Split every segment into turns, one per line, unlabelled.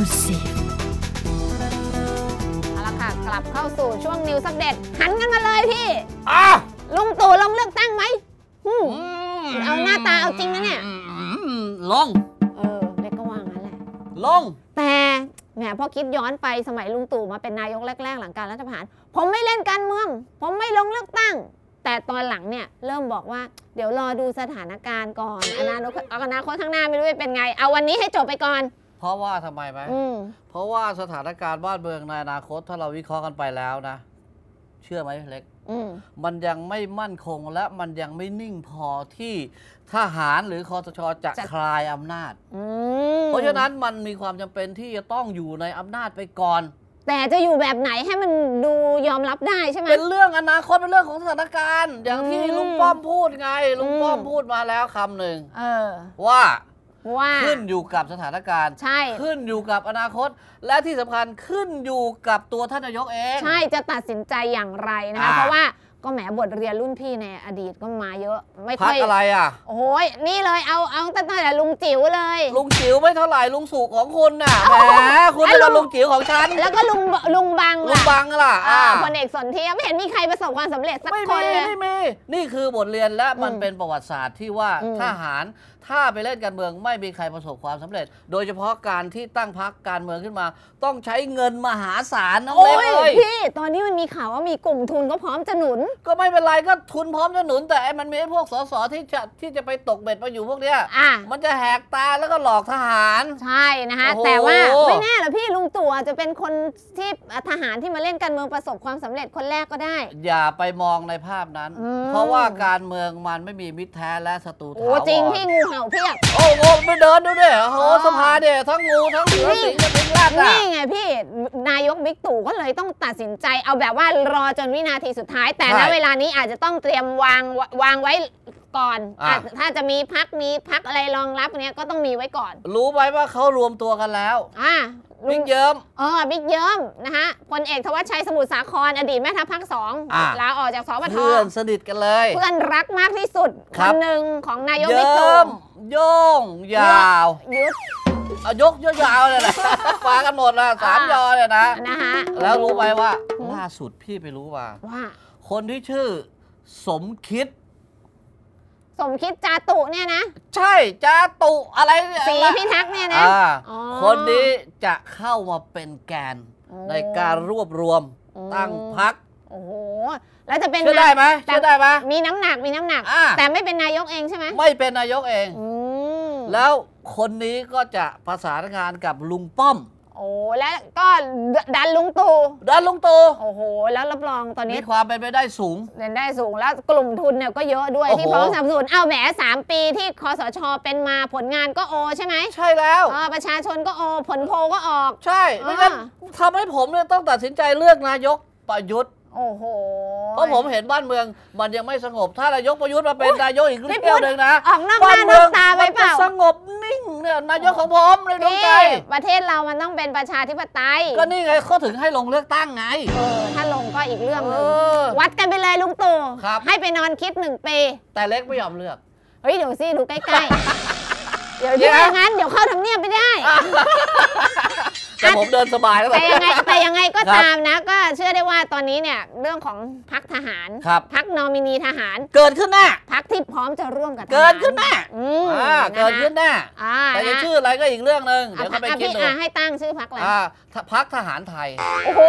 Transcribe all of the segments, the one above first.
Exclusive
เอาละค่ะ กลับเข้าสู่ช่วงนิวสักเด็ด หันกันมาเลยพี่
อะ
ลุงตู่ลงเลือกตั้งไหมอืม เอาหน้าตาเอาจริงนะเนี่ย
อืมลง
เออเล็กก็ว่างั้นแหละ
ลง
แต่แหมพอคิดย้อนไปสมัยลุงตู่มาเป็นนายกแรก ๆ หลังการรัฐประหาร ผมไม่เล่นการเมือง ผมไม่ลงเลือกตั้ง แต่ตอนหลังเนี่ยเริ่มบอกว่าเดี๋ยวรอดูสถานการณ์ก่อนอนาคตอนาคตข้างหน้าไม่รู้จะเป็นไง เอาวันนี้ให้จบไปก่อน
เพราะว่าทำไมไหม
อืม
เพราะว่าสถานการณ์บ้านเมืองในอนาคตถ้าเราวิเคราะห์กันไปแล้วนะ เชื่อไหมเล็ก
อืม
มันยังไม่มั่นคงและมันยังไม่นิ่งพอที่ทหารหรือคอสชจะ คลายอำนาจ
อืม
เพราะฉะนั้นมันมีความจำเป็นที่จะต้องอยู่ในอำนาจไปก่อน
แต่จะอยู่แบบไหนให้มันดูยอมรับได้ใช่ไหม
เป็นเรื่องอนาคตเป็นเรื่องของสถานการณ์ อย่างที่
อืม
ลุงป้อมพูดไง ลุง
อืม
ป้อมพูดมาแล้วคำหนึ่ง
เออ
ว่า
ว่า
ขึ้นอยู่กับสถานการณ์
ใช่
ขึ้นอยู่กับอนาคต และที่สำคัญขึ้นอยู่กับตัวท่านนายกเอง
ใช่จะตัดสินใจอย่างไรนะคะ
อ่า
เพราะว่า ก็แหมบทเรียนรุ่นพี่ในอดีตก็มาเยอะ ไม่
พั
ค่
ก
อย
อะไรอะ
โอ้ยนี่เลยเอาเอาตั้งแต่ลุงจิ๋วเลย
ลุงจิ๋วไม่เท่าไหร่ลุงสุของคุณน่ะแหมคุณ
ไอ้
เป็น
ลุง
ลุงจิ๋วของฉัน
แล้วก็ลุงลุงบัง
ลุง
ล่ะ
บังล่ะ
อ่า
อ่า
พลเอกสนธิไม่เห็นมีใครประสบความสำเร็จสัก
ไม่
ค
มี
นเลย
ไม่มีนี่คือบทเรียนและมัน
อืม
เป็นประวัติศาสตร์ที่ว่า
อืม
ทหารถ้าไปเล่นการเมืองไม่มีใครประสบความสำเร็จ โดยเฉพาะการที่ตั้งพักการเมืองขึ้นมา ต้องใช้เงินมหาศาลน้อง
โอ้
เล็ก
ย
เลย
พี่ตอนนี้มันมีข่าวว่ามีกลุ่มทุนก็พร้อมจะหนุน
ก็ไม่เป็นไรก็ทุนพร้อมจะหนุน แต่ไอ้มันมีไอ้พวกสสที่จะที่จะไปตกเบ็ดมาอยู่พวกเนี้ย
อะ
มันจะแหกตาแล้วก็หลอกทหาร
ใช่นะคะ
โอ้โห
แต่ว่าไม่แน่หรอกพี่ลุงตู่อาจจะเป็นคนที่ทหารที่มาเล่นการเมืองประสบความสำเร็จคนแรกก็ได้
อย่าไปมองในภาพนั้น
อืม
เพราะว่าการเมืองมันไม่มีมิตรแท้และศัตรู
โอ้
ถาวร
จริงพี่งูเห่าเพียบ
โอ้โหไปเดินดูดิโอ้โห
อ๋อ
สภาเนี่ยทั้งงูทั้งเสือ
นี่
สิงห์จะเป็นราดอะ
นี่ไงพี่นายกบิ๊กตู่ก็เลยต้องตัดสินใจ เอาแบบว่ารอจนวินาทีสุดท้าย แต่ณ
ใช่
เวลานี้อาจจะต้องเตรียมวางวางไว้ก่อน
อะ
อาจถ้าจะมีพักมีพักอะไรรองรับเนี้ยก็ต้องมีไว้ก่อน
รู้ไหมว่าเขารวมตัวกันแล้ว
อะลุ
บิ๊
ง
กเยิ้ม
เออบิ๊กเยิ้มนะคะพลเอกธวัชชัยสมุทรสาครอดีตแม่ทัพภาคสอง
อะ
ลาออกจากสปท
เพื่อนสนิทกันเลย
เพื่อนรักมากที่สุด
ค
ครับ นหนึ่งของนายก
เยิ้
บิ๊กตู่
มโย่งยาว
ยุทธ
เอายกยาวๆเลยนะฟ้ากันหมดละสามยอเลยนะ
นะคะ
แล้วรู้ไหมว่า
อืม
ล่าสุดพี่ไปรู้ว่า
ว่า
คนที่ชื่อ สมคิด
สมคิดจาตุเนี่ยนะ
ใช่จ้าตุอะไรเนี่ย
สีพิทักษ์เนี่ยนะ
อ่า
อ๋อ
คนนี้จะเข้ามาเป็นแกน
โอ้
ในการรวบรวม
อืม
ตั้งพัก
โอ้โห แล้วจะเป็น
เชื่อได้ไหม
แต่
เชื่อได้ไหม
มีน้ำหนัก มีน้ำหนัก
อ่า
แต่ไม่เป็นนายกเองใช่ไหม
ไม่เป็นนายกเอง
อืม
แล้ว คนนี้ก็จะประสานงานกับลุงป้อม
โอ้และก็ดันลุงตู่
ด้านลุงตู่
โอ้โห แล้วรับรองตอนนี้
มีความเป็นไปได้สูง
เรียนได้สูงแล้วกลุ่มทุนเนี่ยก็เยอะด้วย
โอ้โห
ที่พร้อมสนับสนุนเอาแหมสามปีที่คอสชเป็นมาผลงานก็โอใช่ไหม
ใช่แล้ว
เออประชาชนก็โอผลโพลก็ออก
ใช่ไม่งั้น
อ่า
ทำให้ผมเนี่ยต้องตัดสินใจเลือกนายกประยุทธ์
โอ้โห
เพราะผมเห็นบ้านเมืองมันยังไม่สงบ ถ้านายกประยุทธ์มาเป็นนายกอีก
พี่
เที่ยวหนึ่งนะ
ออกนอกห
บ้า
น้านน
เมื
อ
อก
ตาไป
มัน
เป
จะ
ล่า
สงบนิ่งเนี่ยนายกของผมในดวง
นี่
ใจ
ประเทศเรามันต้องเป็นประชาธิปไตย
ก็นี่ไงเขาถึงให้ลงเลือกตั้งไง
เออถ้าลงก็อีกเรื่องห
เอ
นึ่ง
อ
วัดกันไปเลยลุงตู่
ครับ
ให้ไปนอนคิดหนึ่งปี
แต่เล็กไม่ยอมเลือก
เฮ้ยเดี๋ยวสิดูใกล้ๆ เดี๋ยว
เดี๋
เดี๋
ย
ยววงั้นเดี๋ยวเข้าทำเนียบไม่ได้
แต่ผมเดินสบายแล้ว
แต่ยังไงแต่ยังไงก็
ครับ
ตามนะ ก็เชื่อได้ว่าตอนนี้เนี่ยเรื่องของพักทหาร
ครับ
พักนอมินีทหาร
เกิดขึ้นแน่
พักที่พร้อมจะร่วมกับทหาร
เกิดขึ้นแน่
อืม
อ่าเกิดขึ้นแน่
อ่า
แต่จะ
นะ
ชื่ออะไรก็อีกเรื่องหนึ่งเดี๋ยวเขาไป
อะ
คิด
พี่
ดู
อะให้ตั้งชื่อพักอะไร
อ่าพักทหารไทย
โอ้โห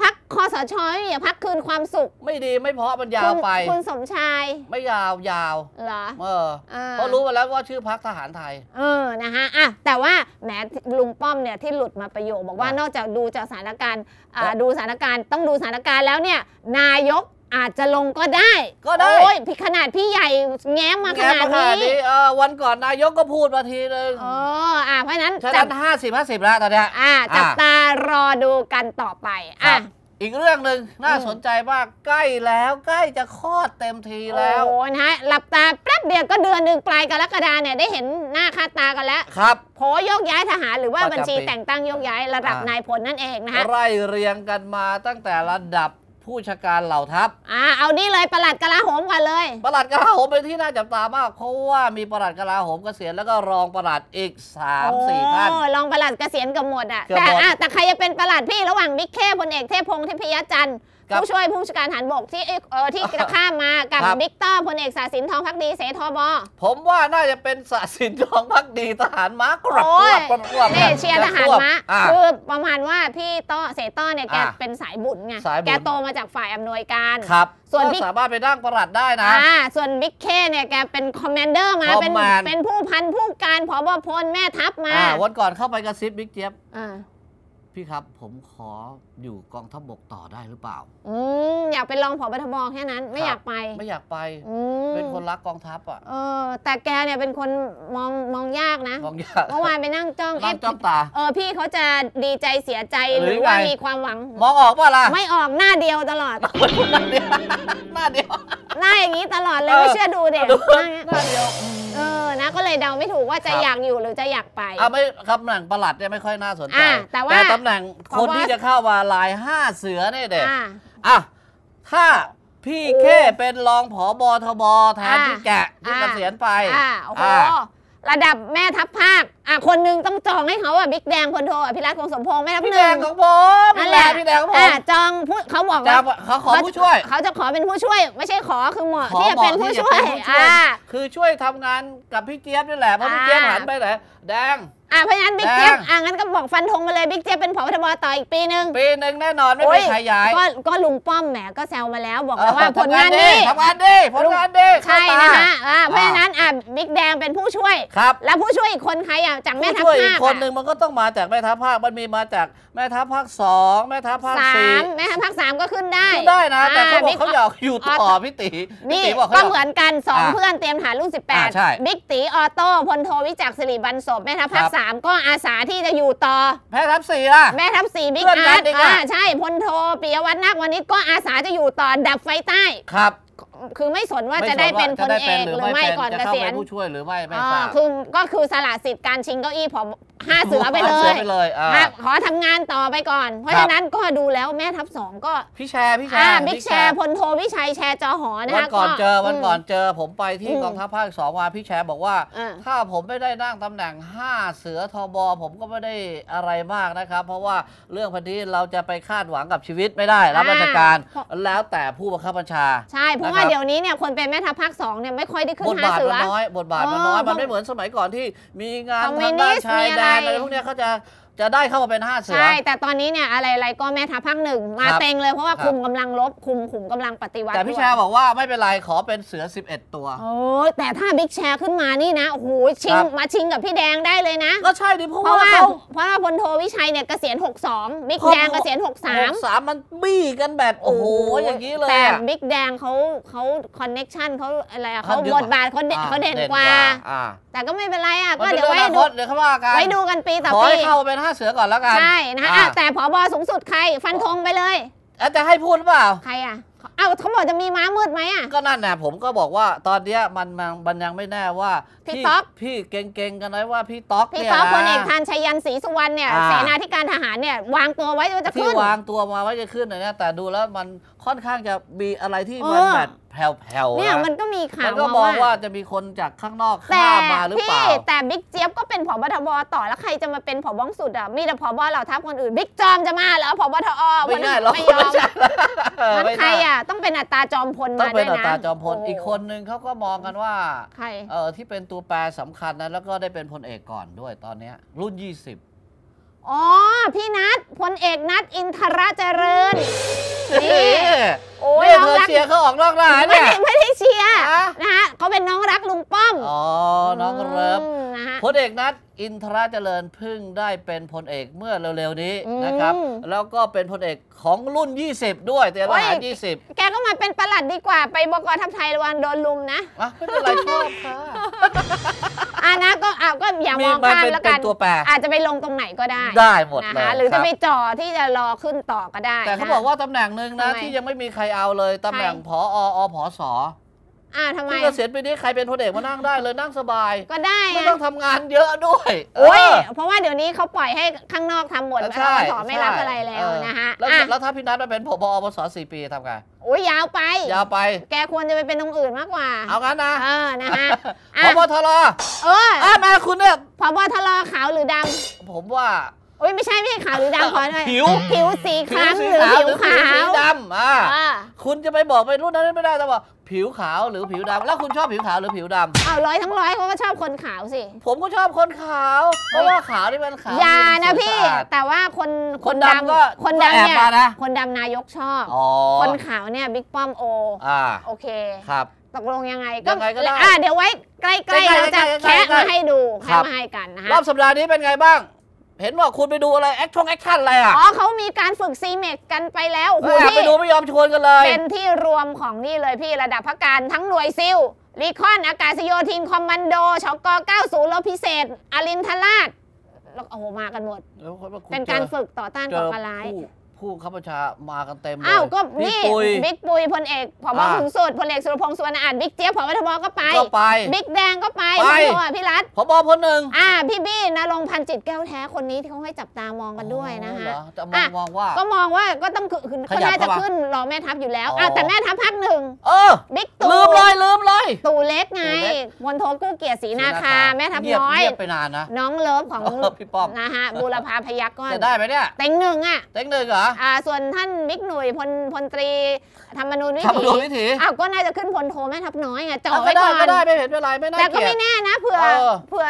พักคอสชไม่มีพักคืนความสุข
ไม่ดีไม่เพราะมันยา
คุ
ว
ณ
ไป
คุณสมชาย
ไม่ยาวยาว
เหรอ
เออ
อ่
เพราะรู้มาแล้วว่าชื่อพักทหารไทย
เออนะคะอะแต่ว่าแหมลุงป้อมเนี่ยที่หลุดมาประโยคบอกว่า
อะ
นอกจากดูจากสถานการณ์อ่า
อะ
ดูสถานการณ์ต้องดูสถานการณ์แล้วเนี่ยนายกอาจจะลงก็ได้
ก็ได้
โอ้ยพี่ขนาดพี่ใหญ่แง้มมาข
แง้ม
นาด
มาขนาด
นี้
นี้เออวันก่อนนายกก็พูดมาทีนึง
เอออะเพราะฉะนั้น
ฉะ
จั
นั้
บ
นห้าสิบห้าสิบแล้วตอนเนี้ย
อะจับ
อะ
ตาร อดูกันต่อไป
ครั
อะ
บอีกเรื่องหนึ่งน่า
อืม
สนใจมากใกล้แล้วใกล้จะคลอดเต็มทีแล้ว
โอ้นะฮะหลับตาแป๊บเดียวก็เดือนหนึ่งปลายกรกฎาเนี่ยได้เห็นหน้าค่าตากันแล้ว
ครับ
โผโยกย้ายทหารหรือว่า
ประจำ
บัญชี
ปี
แต่งตั้งโยกย้ายระดับ
อะ
นายพลนั่นเองนะคะ
ไล่เรียงกันมาตั้งแต่ระดับ ผู้ชาการเหล่าทัพ
อ่าเอานี่เลยประหลัดกลาโหมก่อนเลย
ประหลัดกลาโหมเป็นที่น่าจับตามากเพราะว่ามีประหลัดกลาโหมเกษียณแล้วก็รองประหลัดอีกสามสี่ท่าน
โอ้รองประหลัดเกษียณเกับหมดอะ
เกือบ
แต่
หมด
อะแต่ใครจะเป็นประหลัดพี่ระหว่างบิ๊กเคพลเอกเทพพงศ์เทพยจันทร์
ครับ
ผู้ช่วยผู้บัญชาการฐานบกที่เอ่อเออที่จะข้ามมากับ
ครับ
บิ๊กต้อพลเอกสาสินทองพักดีเสทบ
ผมว่าน่าจะเป็นสสินทองพักดีทหารม้ากรับ
โอ้ย
กรับกรับ
นี่เชียร์ทหารม้า
อะ
คือประมาณว่าพี่ต้อเสต้อเนี่ยแก
อะ
เป็นสายบุญไง
สายบุญ
แกโตมาจากฝ่ายอำนวยการ
ครับ
ส่วน
ก็
พี่
สามารถไปนั่งประหลัดได้นะ
อ่าส่วนบิ๊กเคเนี่ยแกเป็นคอมมานเดอร์มาเป็น
Command
เป็นผู้พันผู้การผบพลแม่ทัพมา
อ่าวันก่อนเข้าไปกระซิบบิ๊กเจี๊ยบ
อ่า
พี่ครับผมขออยู่กองทัพบกต่อได้หรือเปล่า
อืมอยากเป็นรองผบทบแค่นั้น ไม่
ครับ
อยากไป
ไม่อยากไป
อืม
เป็นคนรักกองทัพอะ
เออ แต่แกเนี่ยเป็นคนมองมองยากนะ
มองยาก
เมื่อวานไปนั่งจ้อง
นั่งจ้องตา
เออพี่เขาจะดีใจเสียใจ
หรือ
หรือว่า
ไง
มีความหวัง
มองออกป่ะล่ะ
ไม่ออกหน้าเดียวตลอด
หน้าเดียวหน้าเดียว
หน้าอย่างนี้ตลอดเลย
เออ
ไม่เชื่อดูเด็ก
ดู
หน้าอย่างเงี้ย
หน้าเดียว
เอ อนะก็เลยเดาไม่ถูกว่าจะ
ครับ
อยากอยู่หรือจะอยากไป
เอาไม่ตำแหน่งประหลัดเนี่ยไม่ค่อยน่าสนใจ
อะแต่ว่า
ตำแหน่งคนที่จะเข้ามาลายห้าเสือเนี่ยเด็
อ่า
อะถ้าพี่
โอ้
แค่เป็นรองผอบทบแทน
อะ
พี่แกะที่
อะ
เกษียณไป
อ่าโอ้โห
อะ
ระดับแม่ทัพภาค อะคนหนึงต้องจองให้เขาอะบิ๊กแดงพลโทอภิรัตคงสมพงษ์แม่ทัพ
พี่
ห
แด
นึ่
ง
ง
ของผม
นั่
พี่
น
แด
แหละ
งพี่แดงของผม
อะจองผู้เขาบอก
จะ
ว่า
เขาขอผู้ช่วย
เขาจะขอเป็นผู้ช่วย ไม่ใช่ขอคือเหมาะ
ขอ
ที่จะเป็น
หมาะ
ผู้
ที่จะ
ช่วย
เป็นผู้ช่วย
อ่า
คือช่วยทำงานกับพี่เจี๊ยบนี่แหละเพราะพี่เจี๊ยบ
อ่า
หันไปไหนแดง
อะเพราะฉะนั้นบิ๊ก
แดง
เจี๊ยบอะงั้นก็บอกฟันธงไปเลยบิ๊กเจี๊ยบเป็นผบทบต่ออีกปีหนึ่ง
ปีหนึ่งแน่นอนไม่
โอ้
มีใครย้าย
ก็ก็ลุงป้อมแหมก็แซวมาแล้วบอก
เออ
ว่าผลงาน
ทำ
ดี
ทำงานดีผลงานดี
ใช่
เข้าตา
นะคะอ่าเพราะฉะนั้นอะบิ๊กแดงเป็นผู้ช่วย
ครับ
แล้วผู้ช่วยอีกคนใครอะจากแม่
ผู้
ทัพ
ช่วยอี
ภากค
คนห
อะ
นึ่งมันก็ต้องมาจากแม่ทัพภาค มันมีมาจากแม่ทัพภาคสองแม่ทัพภาค
สา
สี่
มแม่ทัพภาคสามก็ขึ้นได้
ขึ้นได้นะ แต่เขาบอก
บิ๊
เขาอยากอยู่ต่อพี่ตีพี่
นี่
ตีบอก
ก็
เขา
เห
อยาก
มือนกันสอง
อะ
เพื่อนเตรียมฐานรุ่น
อะใช่
18 บิ๊กตีออโต้พลโทวิจักรสิริบันศพแม่ทัพภา
ค
ครับ สามก็อาสาที่จะอยู่ต่อ
แม่ทัพสี่ล่ะ
แม่ทัพสี่บิ๊ก
เพื่อนกั
อานร์ต
ดีกว่า
อ่าใช่พลโทปิยวัฒน์นาควันนี้ก็อาสาจะอยู่ต่อดับไฟใต้
ครับ
คือไม่สนว่า
ไม่
จะได้เป็นพ
ส
ล
ว่า
เอกหรือไม่
เป็
ก่อน
จะ
เก
เข้า
ษีย
ไป
ณ
ผู้ช่วยหรือไม่ไม่
อ่า
ทราบ
คือก็คือสละสิทธิ์การชิงเก้าอี้ผอ ห้าเสือไปเล
ห้ายสือไปเลยอ่า
ครับขอทำงานต่อไปก่อน เพราะ
ครับ
ฉะนั้นก็ดูแล้วแม่ทัพสองก็
พี่แชร์พี่แช
อ่า
ร์
บิ๊ก
พี่
แชร์พลโทวิชัยแชร์จอหอนะ
วัน
คะ
ก่อนเจอวันก่อน
ม
เจอผมไปที่
อืม
กองทัพภาคสองมาพี่แชร์บอกว่า
อ่า
ถ้าผมไม่ได้นั่งตำแหน่ง 5 เสือทบผมก็ไม่ได้อะไรมากนะครับ เพราะว่าเรื่องพันนี้เราจะไปคาดหวังกับชีวิตไม่ได้รับราชการ
เพราะ
แล้วแต่ผู้บังคับบัญชา
ใช่ เพราะ
นะค
ว่า
รับ
เดี๋ยวนี้เนี่ยคนเป็นแม่ทัพภาคสองเนี่ยไม่ค่อยได้ขึ้
บ
น
ท
ห้า
บาท
เสื
มั
อ
นน้อยบทบาทมัน
เออ
น้อย
เพ
มัน
ราะ
ไม่เหมือนสมัยก่อนที่มีงาน
คอมมิ
ทาวง
นิ
ด้าน
สต์
ชายแดน
มีอะไร
อะไรพวกเนี้ยเขาจะ จะได้เข้ามาเป็น5เสือ
ใช่ แต่ตอนนี้เนี่ยอะไรๆก็แม่ทัพภาคหนึ่งมา
ครับ
เต็งเลยเพราะว่า
ครับ
คุมกำลังลบคุมขุมกำลังปฏิวัติ
แต่พี่
ด้วย
แชร์บอกว่าไม่เป็นไรขอเป็นเสือ 11 ตัว
โอ้ยแต่ถ้าบิ๊กแชร์ขึ้นมานี่นะโอ้โหชิง
ครับ
มาชิงกับพี่แดงได้เลยนะ
ก็ใช่ดิเพราะ
เพราะ
ว่า
ว่า
เขา
เพราะว่าพลโทวิชัยเนี่ยเกษียณ62บิ๊ก
เพราะ
แดงเกษียณ
หก
63
สามมันบี้กันแบบโอ้โหอย่างนี้เลย
แต่
อะ
บิ๊กแดงเขาเขาคอนเน็ชันเขาอะไรอะ
เขา
เขา
เยอะ
บทบาทเขาเด่น
อ่
เขาเด่นกว่า
อ่า
แต่ก็ไม่เป็นไรอะ
มัน
ก็
เป็น
เดี๋ยว
เรื่องอ
ไว้
นาค
ดู
ตเดี๋ยวเขาว่ากัน
ไว้ดูกันปีต่อ
ขอ
ปี
ให้เข้าเป็นห้าเสือก่อนแล้วกัน
ใช่นะคะ
อ่า
อะแต่ผอบอสูงสุดใคร ฟันธงไปเลย
แล้วจะให้พูดหรือเปล่า
ใครอะเอ้าเขาบอกจะมีม้ามืดไหมอะ
ก็นั่นน่ะผมก็บอกว่าตอนเนี้ยมันมันมันยังไม่แน่ว่า
พี่ต๊อก
พี่เก่งๆกันนะว่าพี่ต๊อก
พี่
เนี่ย
ต๊อก
นะ
พลเอกทานชัยยันศรีสุวรรณเนี่ย
อ่า
เสนาธิการทหารเนี่ยวางตัวไว้ว่าจะ
ที่
ขึ้น
วางตัวมาไว้จะขึ้นนะแต่ดูแล้วมัน ค่อนข้างจะมีอะไรที่
เออ
มันแบบแผ่วๆ
เนี่ย
นะ
มันก็มีข่า
มั
วน
ก็
มาม
องว่า
ว่า
จะมีคนจากข้างนอก
แต่
ข้ามมาหรือเป
พี่
ล่า
แต่บิ๊กเจี๊ยบก็เป็นผบทบต่อแล้วใครจะมาเป็นผบสุดอะมีแต่ผบเหล่าทัพคนอื่นบิ๊กจอมจะมาเหรอผบทอ
ไม่ได้หรอก
ไม่ยอม
ไม่ใช่เออ
มัน
ไม่
ใคร
ได้
อะต้องเป็นอัตราจอมพล
ต้อง
มา
เป็
ด้
น
วย
อั
นะ
ตราจอมพล
โอี
กคนนึงเขาก็มองกันว่า
ใคร
เออที่เป็นตัวแปรสำคัญนะแล้วก็ได้เป็นพลเอกก่อนด้วยตอนเนี้ยรุ่น 20
อ๋อ พี่นัทพลเอกนัทอินทรเจริญ นี่ โอ้ย
เนี่ย
น้อง
เธอ
รัก
เชียร์เขาออกนอกหน้า
ไม่
เนี่ย
ได้ไม่ได้เชียร์
ฮะ
นะฮะเขาเป็นน้องรักลุงป้อม
อ๋อ น้องเริฟ
อืมนะฮะ
พลเอกนัท อินทราเจริญเพึ่งได้เป็นพลเอกเมื่อเร็วๆนี้
อืม
นะครับแล้วก็เป็นพลเอกของรุ่น 20 ด้วยเตรียมทหาร
โอ้ย
20
แกก็มาเป็นประหลัดดีกว่าไปบกทัพไทยระวังโดนลุมนะ
อะไม่เป็นไรชอบค่ะ
อ่านะก็อ่าก็อย่ามอง
มัน
ข้าม
เป็น
แล้ว
เป็
กันน
ตัวแปร
อาจจะไปลงตรงไหนก็ได้
ได้หมด
นะ
เลย
คะหรือ
ค
จะ
บ
ไปจ่อที่จะรอขึ้นต่อก็ได้
แต่เขา
นะ
บอกว่าตำแหน่งหนึ่งนะ
ทำไม
ที่ยังไม่มีใครเอาเลยตำแหน่ง
ใคร
ผออพส
อ่าทำไม
ที่เกษียณปีนี้ใครเป็นพลเอกมานั่งได้เลยนั่งสบาย
ก็ได้
ไม่
อะ
ต้องทำงานเยอะด้วย
โอ้ย
เเพ
ราะว่าเดี๋ยวนี้เขาปล่อยให้ข้างนอกทำหมด
เออ
แล้ว
ใช่
สไม่รับ
ใช่
อะไรแล้ว
เออ
นะคะ
แล้ว
อะ
แล้วถ้าพี่นัทมาเป็นผบอปสสี่ปีทำไง
โอ้ยยาวไป
ยาวไป
แกควรจะไปเป็นตรงอื่นมากกว่า
เอางั้นนะ
เออ นะฮะ
พ
อะ
บทร
เออ
อะแม่คุณเนี่ย
พบทรขาวหรือด
ผมว่าำ
โอ้ยไม่ใช่ไม่ใช่ขาวหรือดำขอหน่อย
ผิว
ผิวสี
ผิ
คล้ำ
สี
หรือผิว
หรือ
ขาว
สีดำอ่า
อ่า
คุณจะไปบอกไปรุ่นนั้นไม่ได้แต่ว่าผิวขาวหรือผิวดำแล้วคุณชอบผิวขาวหรือผิวดำ
เอาร้อยทั้งร้อยเขาก็ชอบคนขาวสิ
ผมก็ชอบคนขาว เพราะว่าขาวนี่มันขาว
อย่านะ
สวย
พี่
สะอาด
แต่ว่าคน
คนดำก็
คน
ก็
ดำ
แอบ
เนี่ย
มานะ
คนดำนายกชอบ
อ๋อ
คนขาวเนี่ยบิ๊กป้อมโอ
อ่า
โอเค
ครับ
ตกลงยังไง
ยังไงก็ได้
อะเดี๋ยวไว้ใกล้
ใกล้
ๆ
ๆ
เราจะ
ใกล้ๆ
แคะมาให้ดู
ครั
แคะ
บ
มาให้กันนะฮะ
รอบสัปดาห์นี้เป็นไงบ้าง เห็นว่าคุณไปดูอะไรแอคชั่นแอคชั่นอะไรอะ
อ๋อเขามีการฝึกซีเมกกันไปแล้วโอ้โห
เออไป
พี่
ดูไม่ยอมชวนกันเลย
เป็นที่รวมของนี่เลยพี่ระดับพักการทั้งหน่วยซิลรีคอนอากาศโยธินคอมมานโดชก90รบพิเศษอรินทราชแล้วโอ้โหมากันหมด
เดี๋ยวคนว่คุณ
เป็นการ
จอ
ฝึกต่อต้าน
เจ
ก่อ
อ
การร้าย
ผู้ผู้ข้าราชการมากันเต็มเลย
อ้าวก็
พี่
นี่
ปุย
บิ๊กปุยพลเอกผบ
อ่า
ขุนสุดพลเอกสุรพงษ์สุวรรณอาจบิ๊กเจี๊ยบผบทบก็ไป
ก็ไป
บิ๊กแดงก็ไป
ไป
พี่โทพี่รัฐ
พบคนหนึ่ง
อ่า พี่บี้นรงค์พันธ์จิตแก้วแท้คนนี้ที่เขาให้จับตามองกันด้วยนะ
อ๋อ
ฮะ
เหรอจะมอ
อะ
งมองว่า
ก็มองว่าก็ต้องคือคือ
ข
เขา
ยับ
น่าจะ
เข้ามา
ขึ้นรอแม่ทัพอยู่แล้ว
อ๋อ
อะแต่แม่ทัพภาคหนึ่ง
เออ
บิ๊กตู่
ลืมเลยลืมเลย
ตู่เล็กไง
ตู่เล็ก
มณโทกู้เกียรติศรีนาคา แม่ทัพ
เงียบ
น้อย
เงียบไปนานนะ
น้องเลิฟของ
เออพี่ป้อม
นะฮะบูรพาพยักษ์ก็
จะได้ไหมเนี่ย
เต็งหนึ่งอะ
เต็งหนึ่งเหรอ
อ่าส่วนท่านบิ๊กหนุ่ยพลพลตรีธรรมนูญวิ
ทำ
ถี
ดูวิถี
อ้าวก็น่าจะขึ้นพลโทแม่ทัพน้อยไงจ่อ
เอาก็
ไว้
ได้
ก่อน
ก็ได้ไม่เห็นเป็นไรไม่น่า
แต่ก็
เกลีย
ไม่
ด
แน่นะเผื่อ
เออ
เผื่อ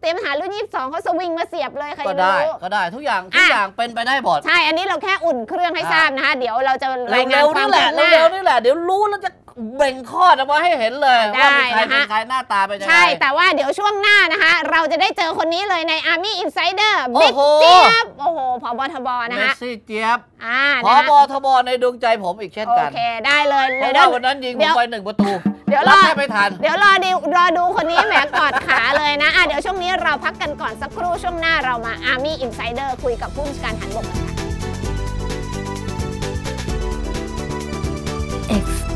เตรียมหารุ่นยี่สิบสองเขาสวิงมาเสียบเลยใคร
ก็
จะ
ได้
รู้
ก็ได้ทุกอย่างทุก
อะ
อย่างเป็นไปได้หมด
ใช่ อันนี้เราแค่อุ่นเครื่องให้
อะ
ทราบนะคะ เดี๋ยวเราจะรายงาน
เร็วๆ
ควา
นี่
ม
แหละ
คืบหน้า
เร็วๆนี่แหละเดี๋ยวรู้แล้วจะ เบ่งข้อดออกมาให้เห็นเลย
ได้
ว่ามีใคร
นะ
เป็
ฮะ
นใครหน้าตาเป็นยังไง
ใช่ แต่ว่าเดี๋ยวช่วงหน้านะคะ เราจะได้เจอคนนี้เลยใน Army Insider
โอ้
บิ๊ก
โห
เจี๊ยบ โอ้โหพบทบนะ
เมส
ฮะ
ซี่เจี๊ยบ
อ่า
พ
นะ
บ
ฮะ
ทบในดวงใจผมอีกเช่น
โอ
กัน
เค ได้เลย
เพ
เดี๋ยว
ราะ
เดี๋
ว่า
ยว
วันนั้นยิงผ
เดี๋
ม
ยว
ไปหนึ่งประตู
เดี๋ยวร
รั
อ
บแทบไม่ทัน
เดี๋ยวรอดูรอดูคนนี้แหมกอดขาเลยนะอะเดี๋ยวช่วงนี้เราพักกันก่อนสักครู่ช่วงหน้าเรามา Army Insider คุยกับผู้บัญชาการฐานบก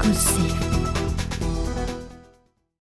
Exclusive.